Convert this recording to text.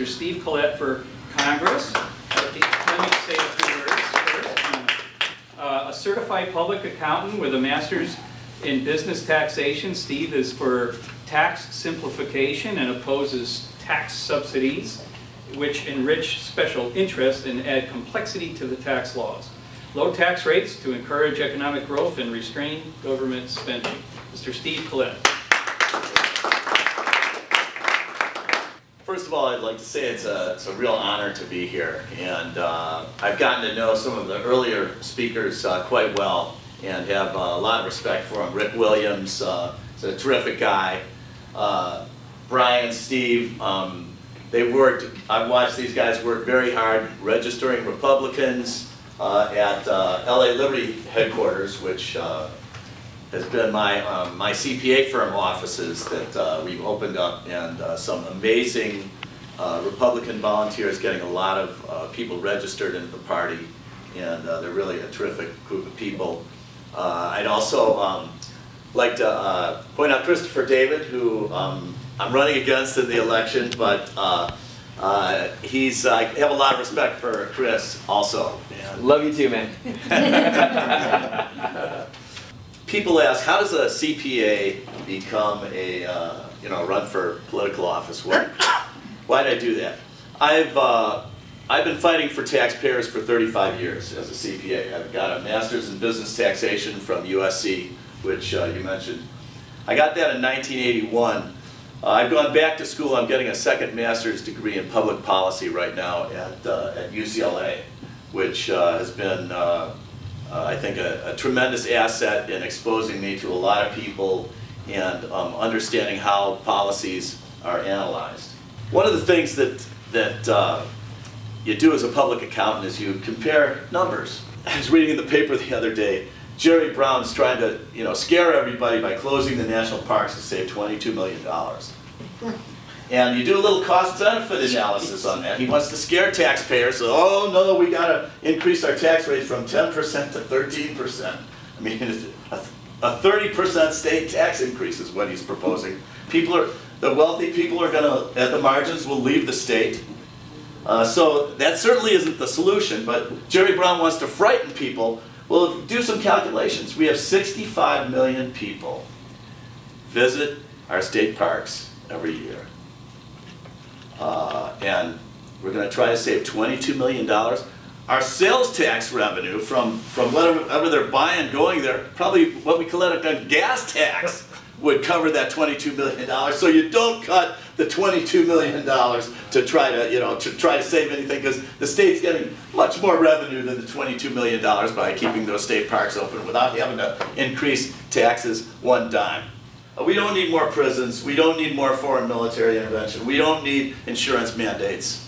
Mr. Steve Collett for Congress. Let me say a few words first. Uh, A certified public accountant with a master's in business taxation. Steve is for tax simplification and opposes tax subsidies, which enrich special interests and add complexity to the tax laws. Low tax rates to encourage economic growth and restrain government spending. Mr. Steve Collett. First of all, I'd like to say it's a, it's a real honor to be here. And uh, I've gotten to know some of the earlier speakers uh, quite well and have uh, a lot of respect for them. Rick Williams uh, is a terrific guy. Uh, Brian, Steve, um, they worked, I've watched these guys work very hard registering Republicans uh, at LA Liberty headquarters, which has been my, um, my CPA firm offices that uh, we've opened up and uh, some amazing uh, Republican volunteers getting a lot of uh, people registered into the party and uh, they're really a terrific group of people. Uh, I'd also um, like to uh, point out Christopher David who um, I'm running against in the election but uh, uh, he's, I have a lot of respect for Chris also. And Love you too, man. People ask, how does a CPA become a, uh, you know, run for political office? Why, why did I do that? I've, uh, I've been fighting for taxpayers for 35 years as a CPA. I've got a master's in business taxation from USC, which uh, you mentioned. I got that in 1981. Uh, I've gone back to school. I'm getting a second master's degree in public policy right now at, uh, at UCLA, which uh, has been uh, I think, a, a tremendous asset in exposing me to a lot of people and um, understanding how policies are analyzed. One of the things that, that uh, you do as a public accountant is you compare numbers. I was reading in the paper the other day, Jerry Brown's trying to you know, scare everybody by closing the national parks to save $22 million. And you do a little cost benefit analysis on that. He wants to scare taxpayers, so, oh no, we gotta increase our tax rate from 10% to 13%. I mean, a a 30% state tax increase is what he's proposing. People are, the wealthy people are gonna, at the margins, will leave the state. Uh, so that certainly isn't the solution, but Jerry Brown wants to frighten people. Well, do some calculations. We have 65 million people visit our state parks every year. Uh, and we're going to try to save $22 million. Our sales tax revenue from, from whatever they're buying, going there, probably what we collect on gas tax would cover that $22 million. So you don't cut the $22 million to try to, you know, to try to save anything because the state's getting much more revenue than the $22 million by keeping those state parks open without having to increase taxes one dime. Uh, We don't need more prisons, we don't need more foreign military intervention, we don't need insurance mandates.